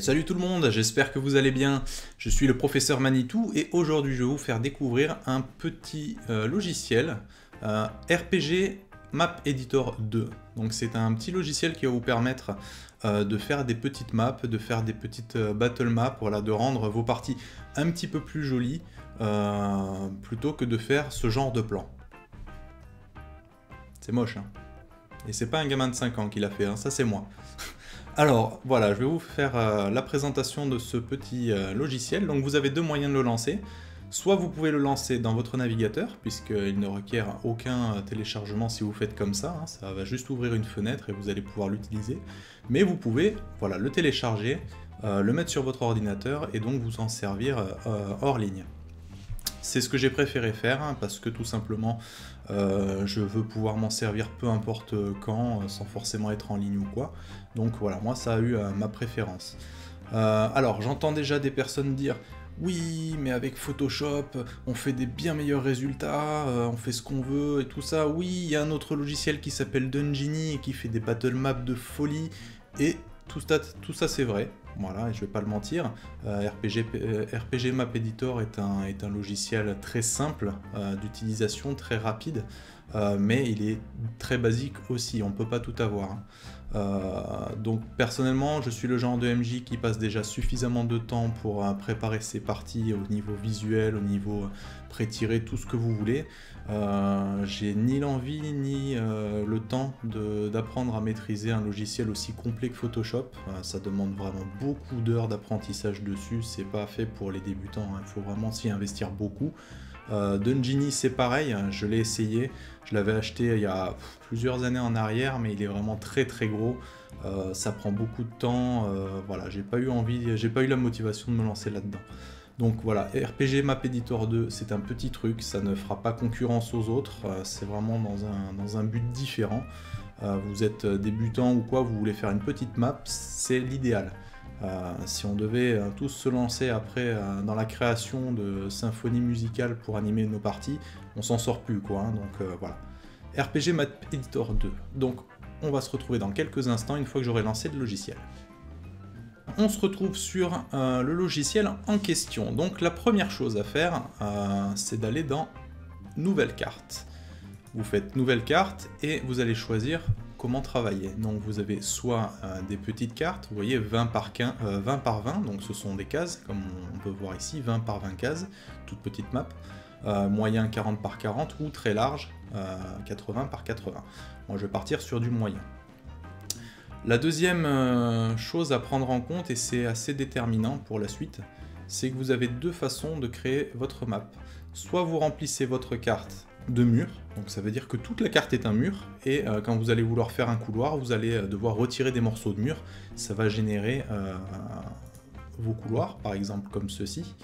Salut tout le monde, j'espère que vous allez bien. Je suis le professeur Manitou et aujourd'hui je vais vous faire découvrir un petit euh, logiciel euh, RPG Map Editor 2. Donc c'est un petit logiciel qui va vous permettre euh, de faire des petites maps, de faire des petites battle maps, voilà, de rendre vos parties un petit peu plus jolies plutôt que de faire ce genre de plan. C'est moche, hein. Et c'est pas un gamin de 5 ans qui l'a fait, hein, ça c'est moi. Alors voilà, je vais vous faire euh, la présentation de ce petit euh, logiciel. Donc vous avez deux moyens de le lancer. Soit vous pouvez le lancer dans votre navigateur, puisqu'il ne requiert aucun téléchargement si vous faites comme ça. Hein. ça va juste ouvrir une fenêtre et vous allez pouvoir l'utiliser. Mais vous pouvez voilà, le télécharger, euh, le mettre sur votre ordinateur et donc vous en servir hors ligne. C'est ce que j'ai préféré faire hein, parce que tout simplement euh, je veux pouvoir m'en servir peu importe quand euh, sans forcément être en ligne ou quoi. Donc voilà, moi ça a eu euh, ma préférence. alors j'entends déjà des personnes dire oui, mais avec Photoshop, on fait des bien meilleurs résultats, on fait ce qu'on veut et tout ça. Oui, il y a un autre logiciel qui s'appelle Dungini et qui fait des battle maps de folie. Et tout ça, tout ça c'est vrai. Voilà, et je vais pas le mentir. Euh, RPG, euh, Map Editor est un, logiciel très simple euh, d'utilisation, très rapide, mais il est très basique aussi, on ne peut pas tout avoir. Hein. donc personnellement, je suis le genre de MJ qui passe déjà suffisamment de temps pour préparer ses parties au niveau visuel, au niveau pré-tirer, tout ce que vous voulez. Euh, j'ai ni l'envie ni euh, le temps d'apprendre à maîtriser un logiciel aussi complet que Photoshop. Euh, ça demande vraiment beaucoup d'heures d'apprentissage dessus. C'est pas fait pour les débutants. Hein. Il faut vraiment s'y investir beaucoup. Dungini c'est pareil, je l'ai essayé, je l'avais acheté il y a plusieurs années en arrière, mais il est vraiment très très gros, ça prend beaucoup de temps, voilà, j'ai pas eu envie, j'ai pas eu la motivation de me lancer là-dedans. Donc voilà, RPG Map Editor 2, c'est un petit truc, ça ne fera pas concurrence aux autres, euh, c'est vraiment dans un, but différent. Euh, vous êtes débutant ou quoi, vous voulez faire une petite map, c'est l'idéal. Euh, si on devait tous se lancer après dans la création de symphonies musicales pour animer nos parties, on s'en sort plus quoi. Hein, donc voilà. RPG Map Editor 2. Donc on va se retrouver dans quelques instants une fois que j'aurai lancé le logiciel on se retrouve sur euh, le logiciel en question. Donc la première chose à faire, euh, c'est d'aller dans Nouvelle carte. Vous faites Nouvelle carte et vous allez choisir comment travailler. Donc vous avez soit euh, des petites cartes, vous voyez 20 par, 20 par 20, donc ce sont des cases, comme on peut voir ici, 20 par 20 cases, toute petite map. moyen 40 par 40 ou très large 80 par 80. Moi je vais partir sur du moyen. La deuxième euh, chose à prendre en compte, et c'est assez déterminant pour la suite, c'est que vous avez deux façons de créer votre map. Soit vous remplissez votre carte de murs, donc ça veut dire que toute la carte est un mur, et euh, quand vous allez vouloir faire un couloir, vous allez euh, devoir retirer des morceaux de mur, ça va générer vos couloirs, par exemple comme ceci.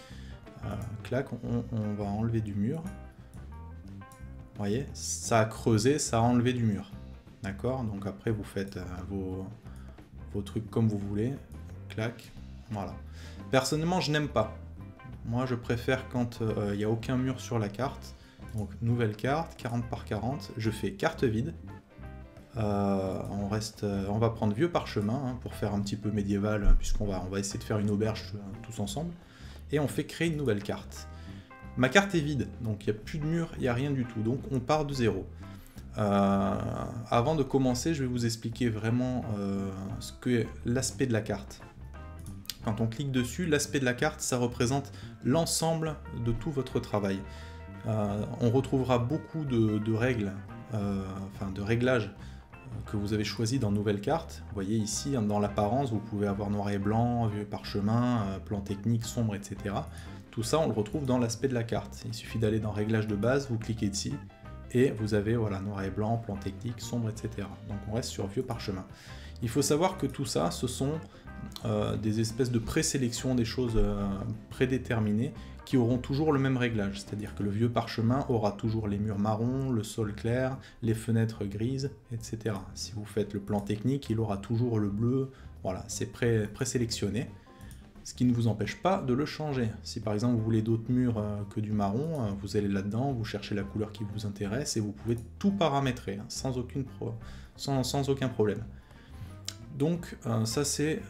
clac, on, on, va enlever du mur. Vous voyez, ça a creusé, ça a enlevé du mur. D'accord Donc après, vous faites euh, vos, vos, trucs comme vous voulez. Clac. Voilà. Personnellement, je n'aime pas. Moi, je préfère quand euh, il n'y a aucun mur sur la carte. Donc, nouvelle carte, 40 par 40. Je fais carte vide. Euh, on, reste, on va prendre vieux parchemin hein, pour faire un petit peu médiéval, hein, puisqu'on va, on va essayer de faire une auberge tous ensemble. Et on fait créer une nouvelle carte. Ma carte est vide, donc il n'y a plus de mur, il n'y a rien du tout. Donc on part de zéro. Euh, avant de commencer, je vais vous expliquer vraiment euh, ce que l'aspect de la carte. Quand on clique dessus, l'aspect de la carte, ça représente l'ensemble de tout votre travail. Euh, on retrouvera beaucoup de, règles, enfin de réglages que vous avez choisis dans Nouvelle Carte. Vous voyez ici, dans l'apparence, vous pouvez avoir noir et blanc, vieux parchemin, plan technique, sombre, etc. Tout ça, on le retrouve dans l'aspect de la carte. Il suffit d'aller dans Réglages de base, vous cliquez ici, et vous avez voilà, noir et blanc, plan technique, sombre, etc. Donc on reste sur vieux parchemin. Il faut savoir que tout ça, ce sont euh, des espèces de présélection des choses euh, prédéterminées qui auront toujours le même réglage, c'est-à-dire que le vieux parchemin aura toujours les murs marrons, le sol clair, les fenêtres grises, etc. Si vous faites le plan technique, il aura toujours le bleu, voilà, c'est présélectionné ce qui ne vous empêche pas de le changer. Si par exemple vous voulez d'autres murs euh, que du marron, euh, vous allez là-dedans, vous cherchez la couleur qui vous intéresse et vous pouvez tout paramétrer hein, sans, aucun problème. Donc euh, ça c'est,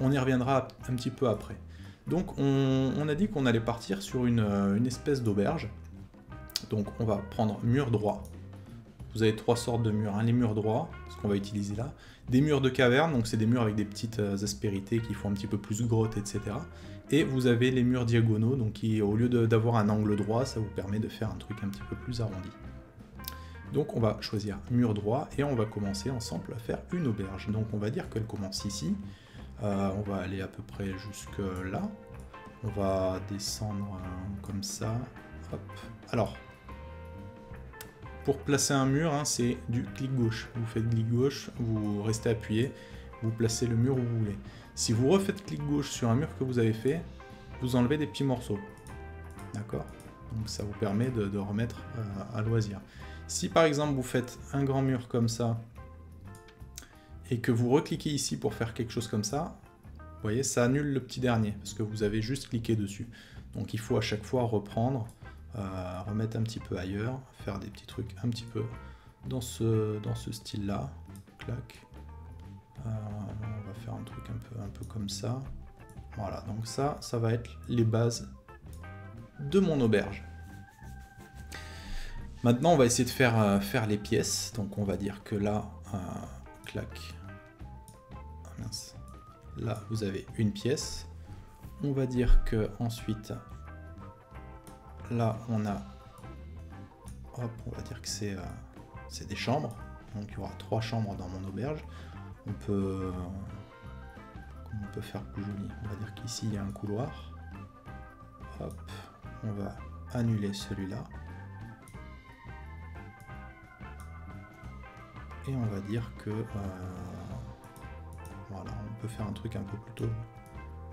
on y reviendra un petit peu après. Donc on, a dit qu'on allait partir sur une espèce d'auberge. Donc on va prendre mur droit. Vous avez trois sortes de murs. Hein. Les murs droits, ce qu'on va utiliser là. Des murs de caverne, donc c'est des murs avec des petites euh, aspérités qui font un petit peu plus grotte, etc. Et vous avez les murs diagonaux, donc qui, au lieu d'avoir un angle droit, ça vous permet de faire un truc un petit peu plus arrondi. Donc on va choisir mur droit et on va commencer ensemble à faire une auberge. Donc on va dire qu'elle commence ici. Euh, on va aller à peu près jusque là. On va descendre euh, comme ça. Hop. Alors, pour placer un mur, hein, c'est du clic gauche. Vous faites clic gauche, vous restez appuyé, vous placez le mur où vous voulez. Si vous refaites clic gauche sur un mur que vous avez fait, vous enlevez des petits morceaux. D'accord? Donc ça vous permet de, remettre euh, à loisir. Si par exemple vous faites un grand mur comme ça, et que vous recliquez ici pour faire quelque chose comme ça, vous voyez, ça annule le petit dernier, parce que vous avez juste cliqué dessus. Donc il faut à chaque fois reprendre remettre un petit peu ailleurs, faire des petits trucs un petit peu dans ce, dans ce style-là. Clac. Euh, on va faire un truc un peu, un peu comme ça. Voilà, donc ça, ça va être les bases de mon auberge. Maintenant, on va essayer de faire, euh, faire les pièces. Donc, on va dire que là, euh, clac. Ah, là, vous avez une pièce. On va dire que ensuite, Là, on a... Hop, on va dire que c'est euh, des chambres. Donc il y aura trois chambres dans mon auberge. On peut... On peut faire plus joli On va dire qu'ici, il y a un couloir. Hop, on va annuler celui-là. Et on va dire que... Euh, voilà, on peut faire un truc un peu plutôt,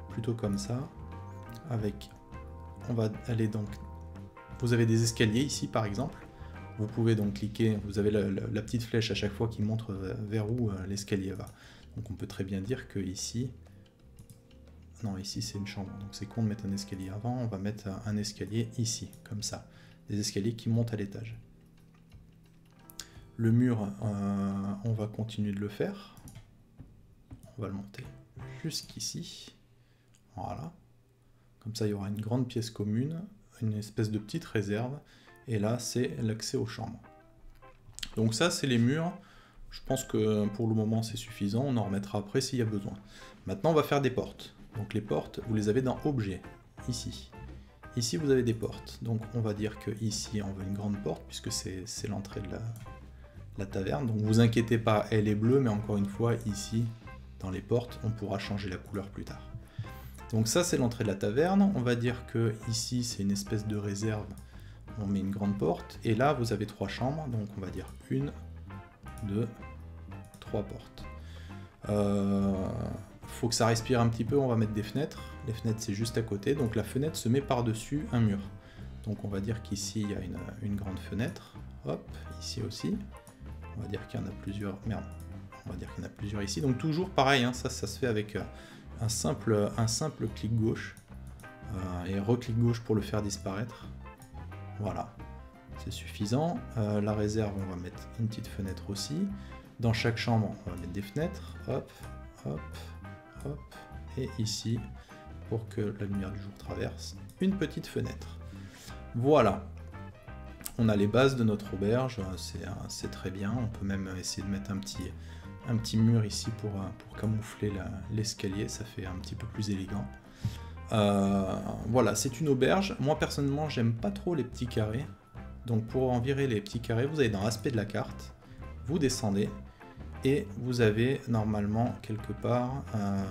plutôt comme ça. Avec... On va aller donc vous avez des escaliers ici par exemple. Vous pouvez donc cliquer, vous avez la, petite flèche à chaque fois qui montre vers où euh, l'escalier va. Donc on peut très bien dire que ici, non ici c'est une chambre, donc c'est con de mettre un escalier avant, on va mettre un escalier ici, comme ça. Des escaliers qui montent à l'étage. Le mur, euh, on va continuer de le faire. On va le monter jusqu'ici. Voilà. Comme ça, il y aura une grande pièce commune une espèce de petite réserve, et là c'est l'accès aux chambres. Donc ça c'est les murs, je pense que pour le moment c'est suffisant, on en remettra après s'il y a besoin. Maintenant on va faire des portes. Donc les portes, vous les avez dans Objet, ici. Ici vous avez des portes, donc on va dire que ici on veut une grande porte, puisque c'est l'entrée de la, la taverne. Donc vous inquiétez pas, elle est bleue, mais encore une fois, ici, dans les portes, on pourra changer la couleur plus tard. Donc ça c'est l'entrée de la taverne, on va dire que ici c'est une espèce de réserve, on met une grande porte, et là vous avez trois chambres, donc on va dire une, deux, trois portes. Euh, faut que ça respire un petit peu, on va mettre des fenêtres, les fenêtres c'est juste à côté, donc la fenêtre se met par-dessus un mur. Donc on va dire qu'ici il y a une, grande fenêtre, hop, ici aussi, on va dire qu'il y en a plusieurs, merde, on va dire qu'il y en a plusieurs ici, donc toujours pareil, hein, ça ça se fait avec... Euh, un simple, un simple clic gauche euh, et reclic gauche pour le faire disparaître. Voilà, c'est suffisant. Euh, la réserve, on va mettre une petite fenêtre aussi. Dans chaque chambre, on va mettre des fenêtres. Hop, hop, hop. Et ici, pour que la lumière du jour traverse, une petite fenêtre. Voilà. On a les bases de notre auberge, c'est très bien. On peut même essayer de mettre un petit, un petit mur ici pour, euh, camoufler l'escalier, ça fait un petit peu plus élégant. Euh, voilà, c'est une auberge. Moi personnellement, j'aime pas trop les petits carrés. Donc pour en virer les petits carrés, vous allez dans l'aspect de la carte, vous descendez et vous avez normalement quelque part euh,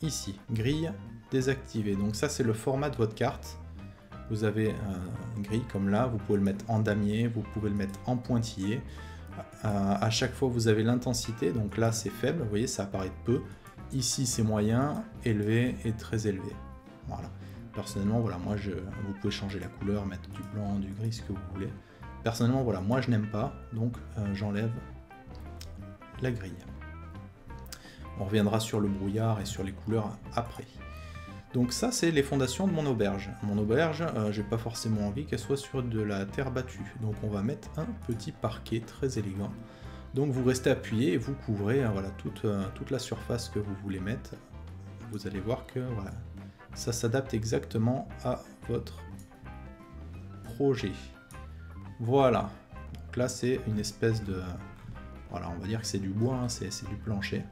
ici grille désactivée. Donc ça c'est le format de votre carte. Vous avez un gris comme là, vous pouvez le mettre en damier, vous pouvez le mettre en pointillé. À chaque fois, vous avez l'intensité, donc là c'est faible, vous voyez, ça apparaît peu. Ici c'est moyen, élevé et très élevé. Voilà. Personnellement, voilà, moi je, vous pouvez changer la couleur, mettre du blanc, du gris, ce que vous voulez. Personnellement, voilà, moi je n'aime pas, donc euh, j'enlève la grille. On reviendra sur le brouillard et sur les couleurs après. Donc ça, c'est les fondations de mon auberge. Mon auberge, euh, j'ai pas forcément envie qu'elle soit sur de la terre battue. Donc on va mettre un petit parquet très élégant. Donc vous restez appuyé et vous couvrez hein, voilà, toute, euh, toute la surface que vous voulez mettre. Vous allez voir que voilà, ça s'adapte exactement à votre projet. Voilà. Donc là c'est une espèce de... Voilà, on va dire que c'est du bois, hein, c'est du plancher.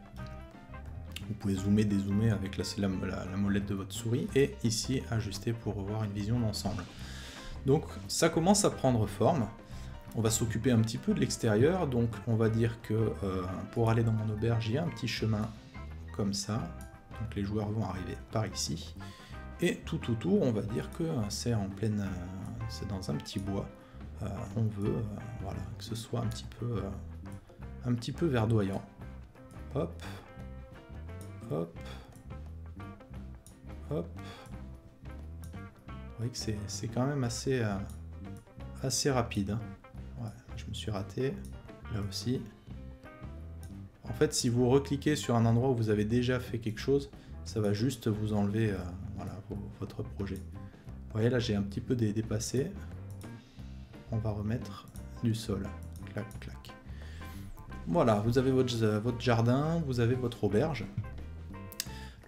Vous pouvez zoomer, dézoomer avec la, molette de votre souris et ici ajuster pour avoir une vision d'ensemble. Donc ça commence à prendre forme. On va s'occuper un petit peu de l'extérieur, donc on va dire que euh, pour aller dans mon auberge, il y a un petit chemin comme ça. Donc les joueurs vont arriver par ici. Et tout autour, on va dire que c'est en pleine, euh, c'est dans un petit bois. Euh, on veut, voilà, que ce soit un petit peu, un petit peu verdoyant. Hop, hop, hop. Vous voyez que c'est quand même assez, assez rapide. Hein je me suis raté. Là aussi. En fait, si vous recliquez sur un endroit où vous avez déjà fait quelque chose, ça va juste vous enlever euh, voilà, votre projet. Vous voyez, là, j'ai un petit peu dépassé. On va remettre du sol. Clac, clac. Voilà, vous avez votre, votre jardin, vous avez votre auberge.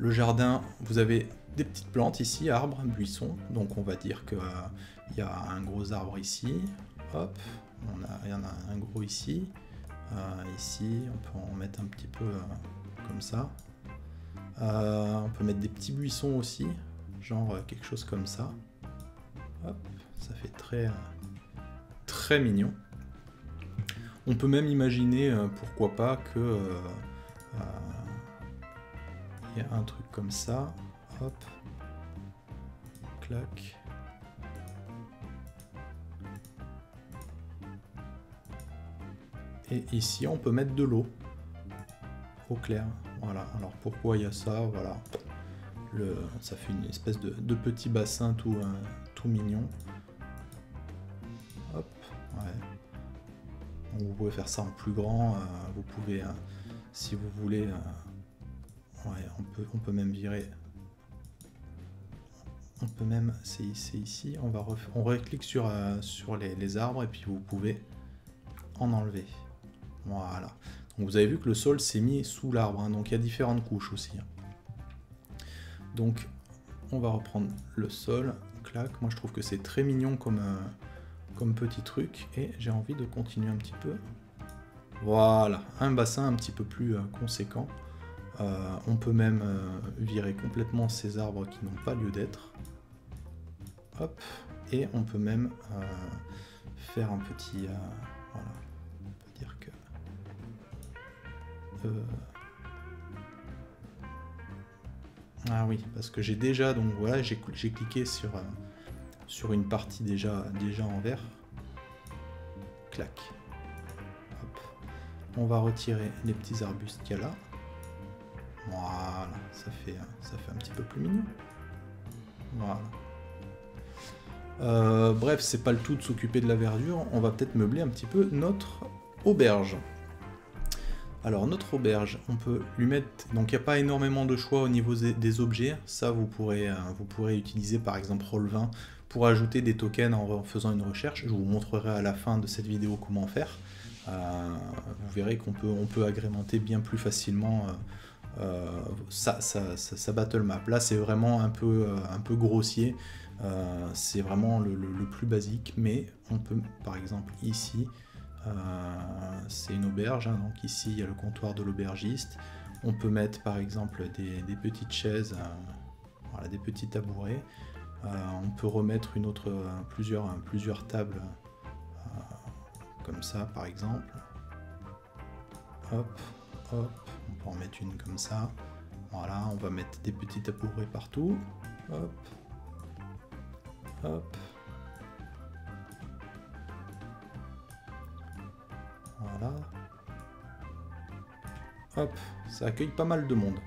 Le jardin, vous avez des petites plantes ici, arbres, buissons. Donc on va dire qu'il euh, y a un gros arbre ici. Hop, il y en a un gros ici. Euh, ici, on peut en mettre un petit peu euh, comme ça. On peut mettre des petits buissons aussi, genre quelque chose comme ça. Ça fait très, très mignon. On peut même imaginer, pourquoi pas, que un truc comme ça. Hop, clac. Et ici, on peut mettre de l'eau au clair. Voilà. Alors pourquoi il y a ça? Voilà. Le, ça fait une espèce de, petit bassin tout, euh, tout mignon. Hop. Ouais. vous pouvez faire ça en plus grand. Euh, vous pouvez, euh, si vous voulez, on peut, même virer. On peut même, c'est ici, on va on reclique sur, sur les, arbres et puis vous pouvez en enlever. Voilà. Donc vous avez vu que le sol s'est mis sous l'arbre, hein. donc il y a différentes couches aussi. Hein. Donc on va reprendre le sol, clac. Moi je trouve que c'est très mignon comme, euh, comme petit truc et j'ai envie de continuer un petit peu. Voilà, un bassin un petit peu plus euh, conséquent. Euh, on peut même virer complètement ces arbres qui n'ont pas lieu d'être. Hop, et on peut même faire un petit... voilà, ah oui, parce que j'ai déjà, donc voilà, j'ai cliqué sur, euh, sur une partie déjà, déjà en vert. Clac. On va retirer les petits arbustes qu'il y a là. Voilà, ça fait, ça fait un petit peu plus mignon. Voilà. Euh, bref, c'est pas le tout de s'occuper de la verdure, on va peut-être meubler un petit peu notre auberge. Alors notre auberge, on peut lui mettre... Donc il n'y a pas énormément de choix au niveau des objets. Ça, vous pourrez, euh, vous pourrez utiliser par exemple Roll20 pour ajouter des tokens en faisant une recherche. Je vous montrerai à la fin de cette vidéo comment faire. Euh, vous verrez qu'on peut, on peut agrémenter bien plus facilement sa, battle map. Là, c'est vraiment un peu, un peu grossier. c'est vraiment le, plus basique, mais on peut, par exemple, ici, euh, c'est une auberge, hein, donc ici il y a le comptoir de l'aubergiste. On peut mettre par exemple des, petites chaises, euh, voilà, des petits tabourets. Euh, on peut remettre une autre, plusieurs, plusieurs tables comme ça par exemple. Hop, hop, on peut en mettre une comme ça. Voilà, on va mettre des petits tabourets partout. Hop, hop. Voilà. Hop, ça accueille pas mal de monde.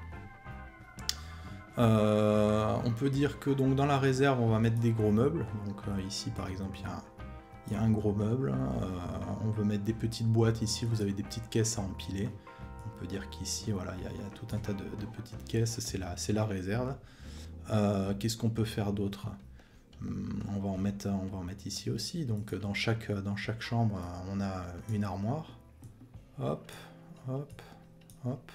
Euh, on peut dire que donc dans la réserve, on va mettre des gros meubles. Donc euh, ici, par exemple, il y, a un gros meuble. Euh, on veut mettre des petites boîtes. Ici, vous avez des petites caisses à empiler. Peut dire qu'ici, voilà, il y, a tout un tas de, petites caisses. C'est la, la réserve. Qu'est-ce qu'on peut faire d'autre? Hum, on va en mettre, on va en mettre ici aussi. Donc dans chaque, dans chaque chambre, on a une armoire. Hop, hop, hop.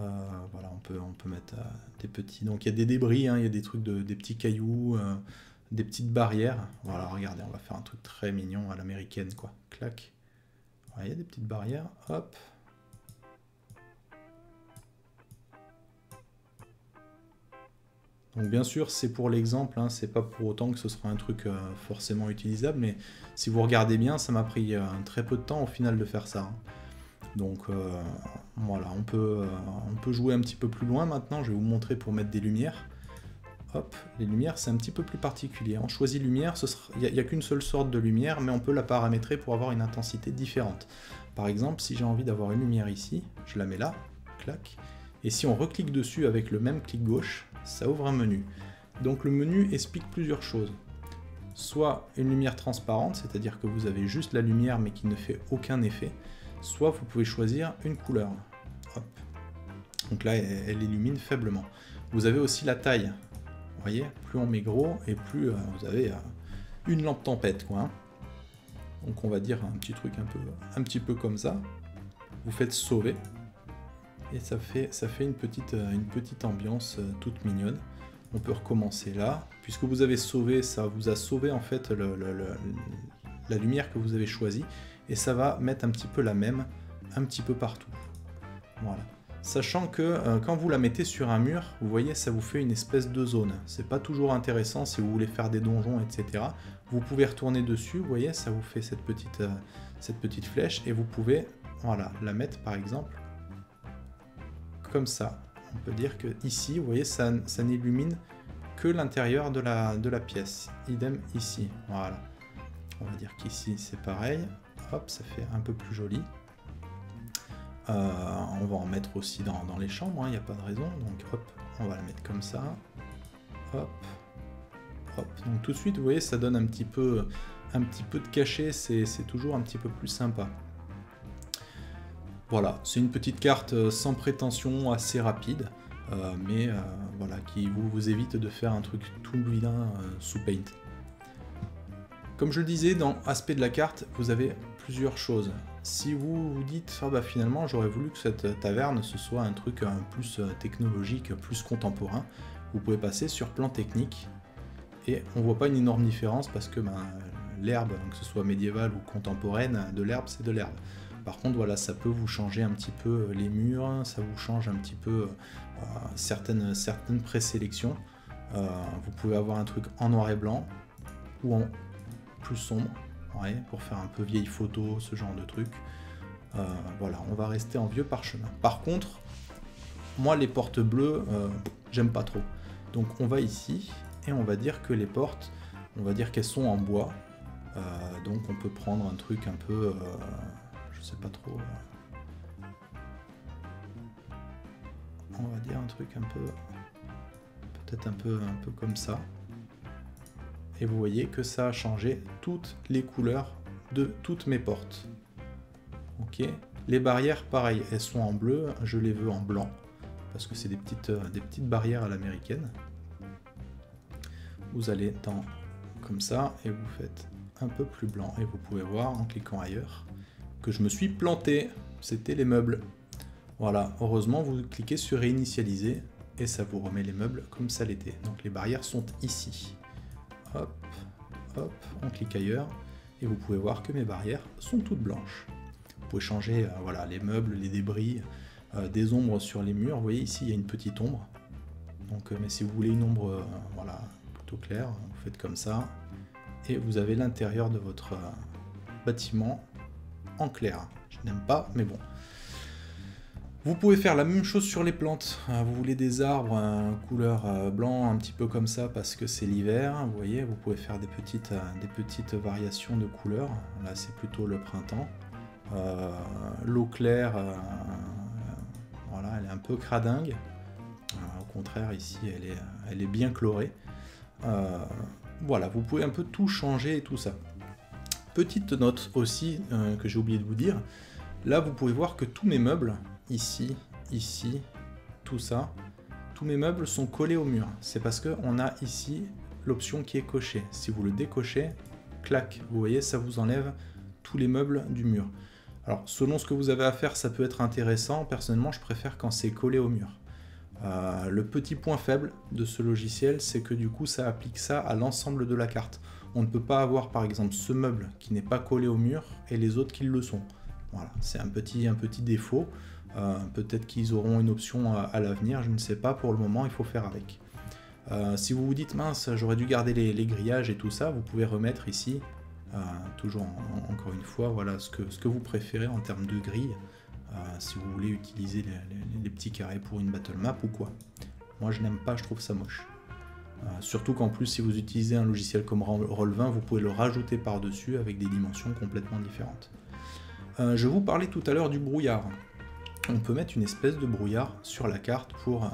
Euh, voilà, on peut, on peut mettre euh, des petits. Donc il y a des débris, hein, il y a des trucs, de, des petits cailloux, euh, des petites barrières. Voilà, regardez, on va faire un truc très mignon à l'américaine, quoi. Clac. il y a des petites barrières. Hop. Donc bien sûr, c'est pour l'exemple, hein, c'est pas pour autant que ce sera un truc forcément utilisable, mais si vous regardez bien, ça m'a pris très peu de temps au final de faire ça. Hein. Donc euh, voilà, on peut, euh, on peut jouer un petit peu plus loin maintenant. Je vais vous montrer pour mettre des lumières. Hop, les lumières, c'est un petit peu plus particulier. On choisit lumière, il n'y a, qu'une seule sorte de lumière, mais on peut la paramétrer pour avoir une intensité différente. Par exemple, si j'ai envie d'avoir une lumière ici, je la mets là, clac, et si on reclique dessus avec le même clic gauche, ça ouvre un menu. Donc le menu explique plusieurs choses. Soit une lumière transparente, c'est-à-dire que vous avez juste la lumière mais qui ne fait aucun effet, soit vous pouvez choisir une couleur. Donc là, elle, illumine faiblement. Vous avez aussi la taille. Vous voyez, plus on met gros et plus euh, vous avez euh, une lampe tempête. Quoi, hein. Donc on va dire un petit truc un peu, un petit peu comme ça. Vous faites sauver. Et ça fait, ça fait une, petite, euh, ambiance toute mignonne. On peut recommencer là. Puisque vous avez sauvé, ça vous a sauvé en fait la lumière que vous avez choisie et ça va mettre un petit peu la même un petit peu partout. Voilà. Sachant que euh, quand vous la mettez sur un mur, vous voyez, ça vous fait une espèce de zone. C'est pas toujours intéressant si vous voulez faire des donjons, etc. Vous pouvez retourner dessus, vous voyez, ça vous fait cette petite, euh, cette petite flèche et vous pouvez, voilà, la mettre par exemple comme ça. On peut dire que ici, vous voyez, ça, ça n'illumine que l'intérieur de la, de la pièce. Idem ici, voilà. On va dire qu'ici c'est pareil hop, ça fait un peu plus joli. Euh, on va en mettre aussi dans, les chambres, il hein, n'y a pas de raison. Donc hop, on va la mettre comme ça. Hop, hop. Donc tout de suite, vous voyez, ça donne un petit peu, un petit peu de cachet, c'est toujours un petit peu plus sympa. Voilà, c'est une petite carte euh, sans prétention, assez rapide, euh, mais voilà, qui vous, évite de faire un truc tout vilain sous Paint. Comme je le disais, dans aspect de la carte, vous avez choses. Si vous vous dites, ah bah finalement j'aurais voulu que cette taverne ce soit un truc plus euh, technologique, plus contemporain, vous pouvez passer sur plan technique et on voit pas une énorme différence parce que ben, l'herbe, que ce soit médiévale ou contemporaine, de l'herbe c'est de l'herbe. Par contre voilà, ça peut vous changer un petit peu les murs, ça vous change un petit peu euh, certaines, présélections. Euh, vous pouvez avoir un truc en noir et blanc ou en plus sombre pour faire un peu vieille photo, ce genre de truc. Euh, voilà, on va rester en vieux parchemin. Par contre, moi les portes bleues, euh, j'aime pas trop. Donc on va ici et on va dire que les portes, on va dire qu'elles sont en bois. Euh, donc on peut prendre un truc un peu, je sais pas trop. on va dire un truc un peu, peut-être un peu, un peu comme ça et vous voyez que ça a changé toutes les couleurs de toutes mes portes. Ok, les barrières, pareil, elles sont en bleu, je les veux en blanc, parce que c'est des petites, euh, des petites barrières à l'américaine. Vous allez dans comme ça, et vous faites un peu plus blanc, et vous pouvez voir en cliquant ailleurs que je me suis planté, c'était les meubles. Voilà, heureusement vous cliquez sur réinitialiser, et ça vous remet les meubles comme ça l'était. Donc les barrières sont ici hop, hop, on clique ailleurs, et vous pouvez voir que mes barrières sont toutes blanches. Vous pouvez changer euh, voilà, les meubles, les débris, euh, des ombres sur les murs. Vous voyez ici, il y a une petite ombre. Donc, euh, mais si vous voulez une ombre voilà, plutôt claire, vous faites comme ça. Et vous avez l'intérieur de votre bâtiment en clair. Je n'aime pas, mais bon. Vous pouvez faire la même chose sur les plantes. Euh, vous voulez des arbres en couleur euh, blanc, un petit peu comme ça parce que c'est l'hiver. Vous voyez, vous pouvez faire des petites, euh, des petites variations de couleurs. Là, c'est plutôt le printemps. L'eau claire, voilà, elle est un peu cradingue. au contraire, ici, elle est, elle est bien chlorée. voilà, vous pouvez un peu tout changer et tout ça. Petite note aussi que j'ai oublié de vous dire. Là, vous pouvez voir que tous mes meubles, ici, ici, tout ça, tous mes meubles sont collés au mur. C'est parce qu'on a ici l'option qui est cochée. Si vous le décochez, clac, vous voyez, ça vous enlève tous les meubles du mur. Alors, selon ce que vous avez à faire, ça peut être intéressant. Personnellement, je préfère quand c'est collé au mur. Euh, le petit point faible de ce logiciel, c'est que du coup, ça applique ça à l'ensemble de la carte. On ne peut pas avoir, par exemple, ce meuble qui n'est pas collé au mur et les autres qui le sont. Voilà, c'est un petit, défaut. Euh, peut-être qu'ils auront une option à, l'avenir, je ne sais pas. Pour le moment, il faut faire avec. Euh, si vous vous dites, mince, j'aurais dû garder les, grillages et tout ça, vous pouvez remettre ici, toujours encore une fois, voilà ce que, vous préférez en termes de grille. Euh, si vous voulez utiliser les, petits carrés pour une battle map ou quoi. Moi je n'aime pas, je trouve ça moche. Euh, surtout qu'en plus si vous utilisez un logiciel comme Roll20, vous pouvez le rajouter par-dessus avec des dimensions complètement différentes. Euh, je vous parlais tout à l'heure du brouillard. On peut mettre une espèce de brouillard sur la carte pour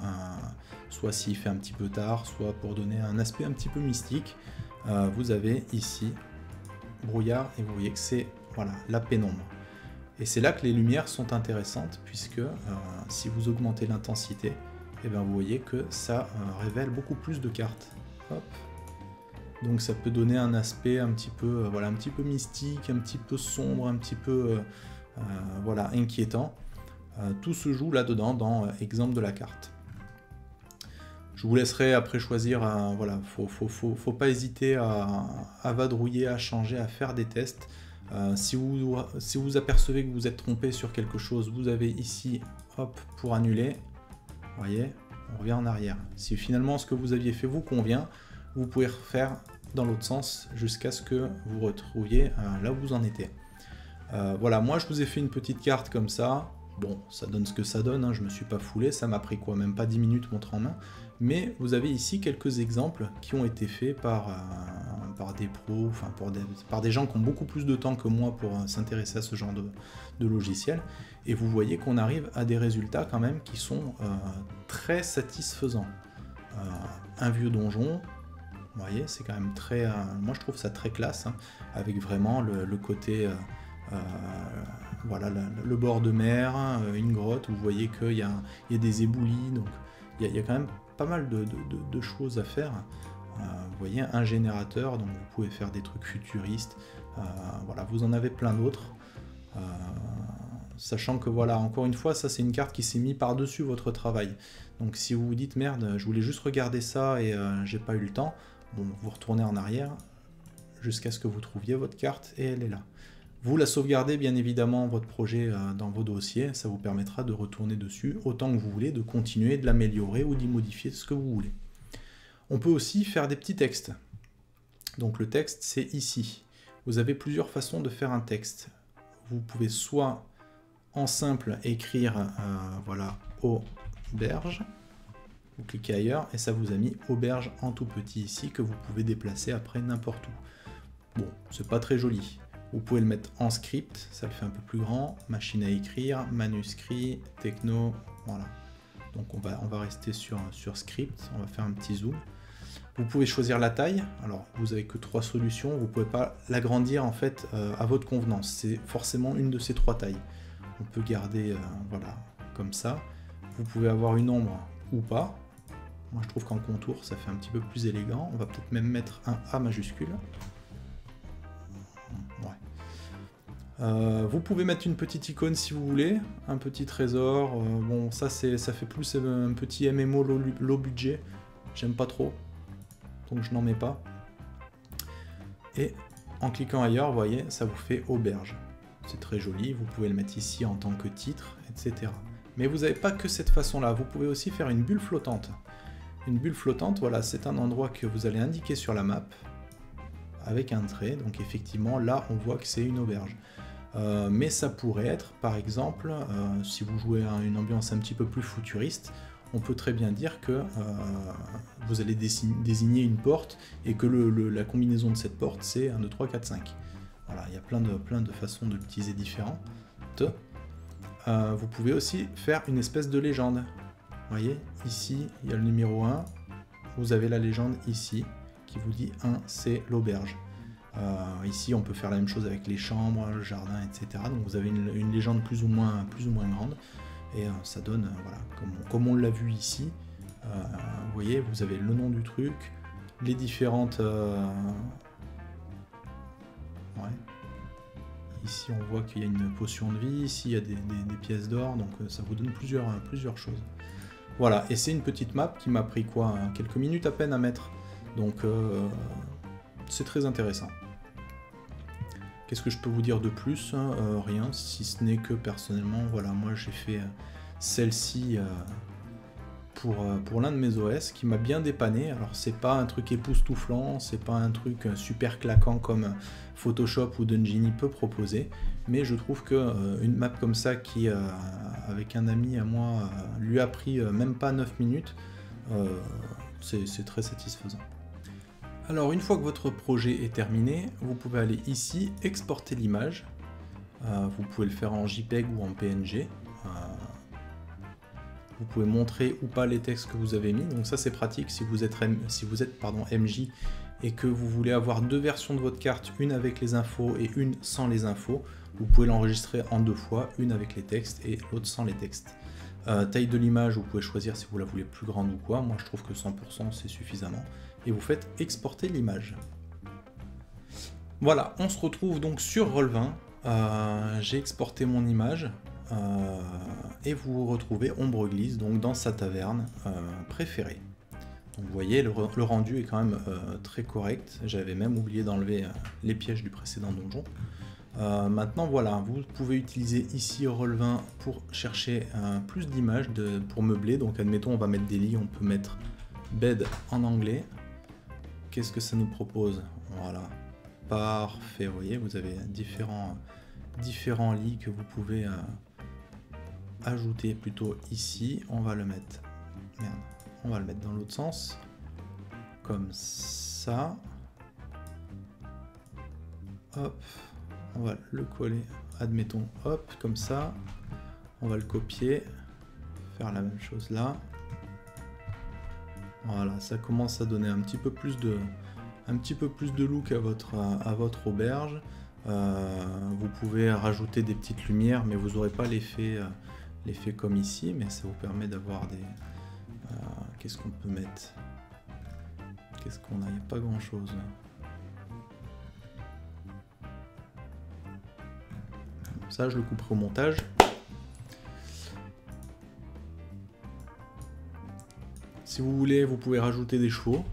soit s'il fait un petit peu tard, soit pour donner un aspect un petit peu mystique. vous avez ici brouillard et vous voyez que c'est voilà, la pénombre. Et c'est là que les lumières sont intéressantes, puisque euh, si vous augmentez l'intensité, eh bien vous voyez que ça euh, révèle beaucoup plus de cartes. Donc ça peut donner un aspect un petit peu, euh, voilà, un petit peu mystique, un petit peu sombre, un petit peu voilà, inquiétant. tout se joue là-dedans dans exemple de la carte. Je vous laisserai après choisir, voilà, faut, faut, pas hésiter à, vadrouiller, à changer, à faire des tests. Euh, si, vous, si vous apercevez que vous êtes trompé sur quelque chose, vous avez ici, hop, pour annuler. Voyez, on revient en arrière. Si finalement ce que vous aviez fait vous convient, vous pouvez refaire dans l'autre sens jusqu'à ce que vous retrouviez euh, là où vous en étiez. Euh, voilà, moi je vous ai fait une petite carte comme ça. Bon, ça donne ce que ça donne, hein, je me suis pas foulé, ça m'a pris quoi, même pas 10 minutes montre en main. Mais vous avez ici quelques exemples qui ont été faits par, par des pros, enfin pour des, par des gens qui ont beaucoup plus de temps que moi pour euh, s'intéresser à ce genre de, de, logiciel. Et vous voyez qu'on arrive à des résultats quand même qui sont euh, très satisfaisants. Euh, un vieux donjon, vous voyez, c'est quand même très... moi je trouve ça très classe, hein, avec vraiment le, côté... voilà, le, bord de mer, une grotte, vous voyez qu'il y, a des éboulis, donc il y, a quand même pas mal de, choses à faire. Euh, vous voyez, un générateur, donc vous pouvez faire des trucs futuristes. Euh, voilà, vous en avez plein d'autres. Euh, sachant que voilà, encore une fois, ça c'est une carte qui s'est mise par-dessus votre travail. Donc si vous vous dites merde, je voulais juste regarder ça et j'ai pas eu le temps, bon, vous retournez en arrière jusqu'à ce que vous trouviez votre carte et elle est là. Vous la sauvegardez bien évidemment votre projet dans vos dossiers, ça vous permettra de retourner dessus autant que vous voulez, de continuer, de l'améliorer ou d'y modifier ce que vous voulez. On peut aussi faire des petits textes. Donc le texte, c'est ici. Vous avez plusieurs façons de faire un texte. Vous pouvez soit en simple écrire, euh, voilà, auberge. Vous cliquez ailleurs et ça vous a mis auberge en tout petit ici que vous pouvez déplacer après n'importe où. Bon, c'est pas très joli. Vous pouvez le mettre en script, ça le fait un peu plus grand. Machine à écrire, manuscrit, techno, voilà. Donc on va, on va rester sur, sur script, on va faire un petit zoom. Vous pouvez choisir la taille. Alors, vous avez que trois solutions. Vous pouvez pas l'agrandir en fait euh, à votre convenance. C'est forcément une de ces trois tailles. On peut garder, euh, voilà, comme ça. Vous pouvez avoir une ombre ou pas. Moi, je trouve qu'en contour, ça fait un petit peu plus élégant. On va peut-être même mettre un A majuscule. Euh, vous pouvez mettre une petite icône si vous voulez, un petit trésor. bon, ça, c'est, ça fait plus un petit MMO low budget. J'aime pas trop donc je n'en mets pas. Et en cliquant ailleurs, vous voyez, ça vous fait auberge. C'est très joli, vous pouvez le mettre ici en tant que titre, etc. Mais vous n'avez pas que cette façon-là, vous pouvez aussi faire une bulle flottante. Une bulle flottante, voilà, c'est un endroit que vous allez indiquer sur la map avec un trait. Donc effectivement, là, on voit que c'est une auberge. Euh, mais ça pourrait être, par exemple, euh, si vous jouez à une ambiance un petit peu plus futuriste, on peut très bien dire que euh, vous allez désigner une porte et que la combinaison de cette porte c'est 1, 2, 3, 4, 5. Voilà, il y a plein de, façons de l'utiliser différentes. Vous pouvez aussi faire une espèce de légende. Vous voyez, ici il y a le numéro 1, vous avez la légende ici qui vous dit 1 c'est l'auberge. Euh, ici on peut faire la même chose avec les chambres, le jardin, etc. Donc vous avez une, légende plus ou moins, plus ou moins grande. Et euh, ça donne, euh, voilà, comme, on l'a vu ici, vous voyez, vous avez le nom du truc, les différentes... Ouais. ici on voit qu'il y a une potion de vie, ici il y a des, pièces d'or, donc ça vous donne plusieurs, plusieurs choses. Voilà, et c'est une petite map qui m'a pris quoi Quelques minutes à peine à mettre. Donc c'est très intéressant. Qu'est-ce que je peux vous dire de plus Rien, si ce n'est que personnellement, voilà, moi j'ai fait celle-ci pour, euh, pour l'un de mes OS qui m'a bien dépanné. Alors c'est pas un truc époustouflant, c'est pas un truc euh, super claquant comme Photoshop ou Dungini peut proposer, mais je trouve que euh, une map comme ça qui avec un ami à moi lui a pris même pas 9 minutes, c'est très satisfaisant. Alors une fois que votre projet est terminé, vous pouvez aller ici exporter l'image. vous pouvez le faire en JPEG ou en PNG. Vous pouvez montrer ou pas les textes que vous avez mis. Donc ça c'est pratique si vous êtes, si MJ et que vous voulez avoir deux versions de votre carte, une avec les infos et une sans les infos. Vous pouvez l'enregistrer en deux fois, une avec les textes et l'autre sans les textes. Euh, taille de l'image, vous pouvez choisir si vous la voulez plus grande ou quoi. Moi je trouve que 100% c'est suffisamment. Et vous faites exporter l'image. Voilà, on se retrouve donc sur Roll20. Euh, j'ai exporté mon image. Euh, et vous retrouvez Ombre Glisse donc dans sa taverne euh, préférée. Donc vous voyez, le, rendu est quand même très correct. J'avais même oublié d'enlever les pièges du précédent donjon. maintenant voilà, vous pouvez utiliser ici Roll20 pour chercher plus d'images pour meubler. Donc admettons on va mettre des lits, on peut mettre bed en anglais. Qu'est-ce que ça nous propose Voilà, parfait, vous voyez, vous avez différents, différents lits que vous pouvez ajouter plutôt ici. On va le mettre. On va le mettre dans l'autre sens. Comme ça. Hop. On va le coller. Admettons. Hop. Comme ça. On va le copier. Faire la même chose là. Voilà, ça commence à donner un petit peu plus de, un petit peu plus de look à votre, à votre auberge. Euh, vous pouvez rajouter des petites lumières, mais vous n'aurez pas l'effet euh, l'effet comme ici, mais ça vous permet d'avoir des... Euh, qu'est-ce qu'on peut mettre? Qu'est-ce qu'on a? Il n'y a pas grand-chose. Ça, je le couperai au montage. Si vous voulez, vous pouvez rajouter des chevaux,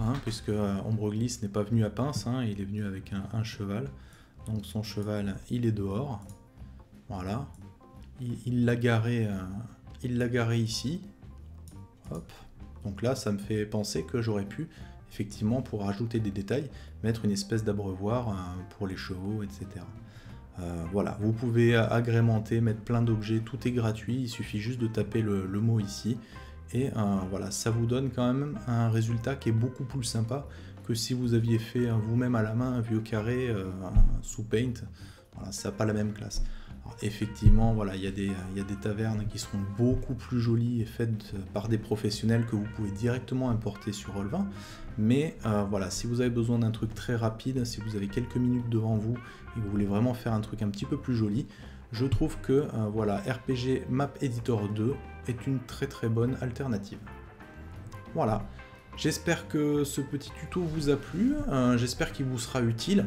hein, puisque euh, Ombreglisse n'est pas venu à pince, hein, il est venu avec un cheval. Donc son cheval, il est dehors. Voilà il l'a garé, euh, il l'a garé ici. Hop. Donc là, ça me fait penser que j'aurais pu, effectivement, pour ajouter des détails, mettre une espèce d'abreuvoir euh, pour les chevaux, etc. Voilà, vous pouvez agrémenter, mettre plein d'objets, tout est gratuit, il suffit juste de taper le, mot ici. Et voilà, ça vous donne quand même un résultat qui est beaucoup plus sympa que si vous aviez fait vous-même à la main un vieux carré sous Paint. Voilà, ça n'a pas la même classe effectivement, voilà, il y, a des, tavernes qui seront beaucoup plus jolies et faites par des professionnels que vous pouvez directement importer sur Roll20. Mais euh, voilà, si vous avez besoin d'un truc très rapide, si vous avez quelques minutes devant vous et que vous voulez vraiment faire un truc un petit peu plus joli, je trouve que euh, voilà, RPG Map Editor 2 est une très très bonne alternative. Voilà, j'espère que ce petit tuto vous a plu, euh, j'espère qu'il vous sera utile.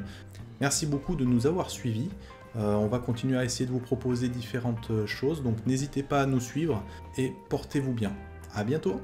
Merci beaucoup de nous avoir suivis. Euh, on va continuer à essayer de vous proposer différentes choses, donc n'hésitez pas à nous suivre et portez-vous bien. A bientôt